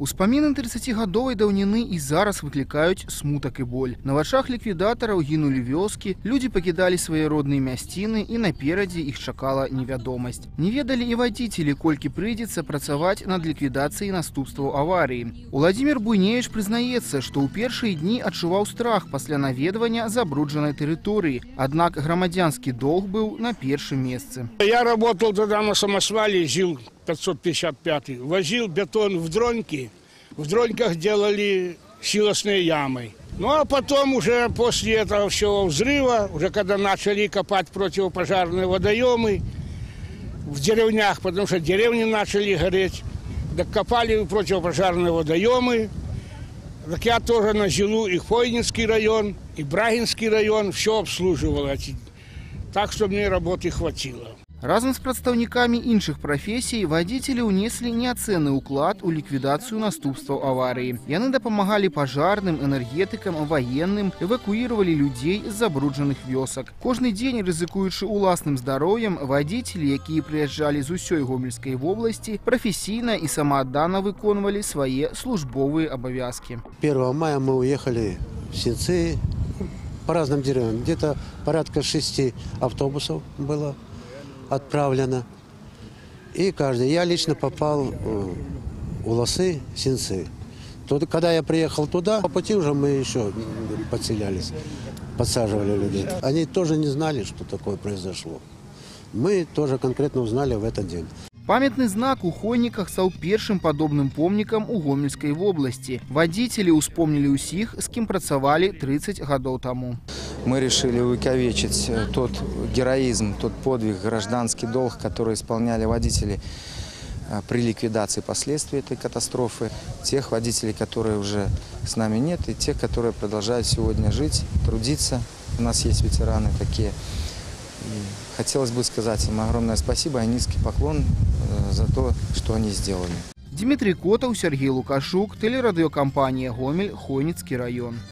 Успаміны 30гадовай даўніны і зараз выклікаюць смутак і боль. На вачах ліквідатараў гінулі вёскі, людзі пакідалі свае родныя мясціны і наперадзе іх чакала невядомасць. Не ведалі і вадзіцелі, колькі прыйдзецца працаваць над ліквідацыяй наступстваў аварыі. Уладзімир Буйневіч прызнаецца, што ў першыя дні адчуваў страх пасля наведвання забруджанай тэрыторыі. Аднак грамадзянскі доўг быў на першым месцы. Я работал тогда на самосвале, жил 555 возил бетон в дроньки. В дроньках делали силосные ямы. Ну а потом уже после этого всего взрыва, уже когда начали копать противопожарные водоемы в деревнях, потому что деревни начали гореть, так копали противопожарные водоемы. Так я тоже на Жилу и Хвойницкий район, и Брагинский район все обслуживал. Так что мне работы хватило. Разам з прадстаўнікамі іншых прафесій вадзіцелі ўнеслі неацэнны ўклад у ліквідацыю наступстваў аварыі. Яны дапамагалі пажарным, энергетыкам, ваенным, эвакуіравалі людзей з забруджаных вёсак. Кожны дзень, рызыкуючы ўласным здароўем, вадзіцелі, якія прыязджалі з усёй гомельскай вобласці, прафесійна і самааддана выконвалі свае службовыя абавязкі. 1 мая мы уехали в Синцы по разным деревням. Где-то порядка шести автобусов было отправлено. И каждый. Я лично попал э, в Лосы, Синцы. Тут, когда я приехал туда, по пути уже мы еще подселялись, подсаживали людей. Они тоже не знали, что такое произошло. Мы тоже конкретно узнали в этот день. Памятны знак у хойніках стаў першым падобным помнікам у гомельскай вобласці. Вадзіцелі ўспомнілі ўсіх, з кім працавалі 30 гадоў таму. мы решили увековечить э, тот героизм, тот подвиг, гражданский долг, который исполняли водители э, при ликвидации последствий этой катастрофы, тех водителей, которые уже с нами нет, и тех, которые продолжают сегодня жить, трудиться. У нас есть ветераны такие. И хотелось бы сказать им огромное спасибо и низкий поклон э, за то, что они сделали. Дмитрий Котаў, Сергей Лукашук, тэлерадыёкампанія Гомель, Хойніцкі раён.